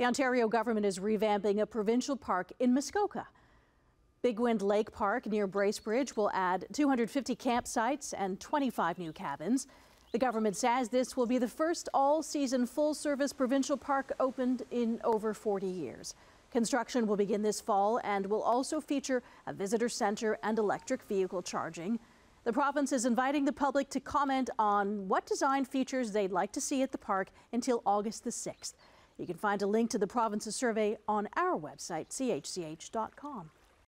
The Ontario government is revamping a provincial park in Muskoka. Bigwind Lake Park near Bracebridge will add 250 campsites and 25 new cabins. The government says this will be the first all season full service provincial park opened in over 40 years. Construction will begin this fall and will also feature a visitor center and electric vehicle charging. The province is inviting the public to comment on what design features they'd like to see at the park until August the 6th. You can find a link to the province's survey on our website, chch.com.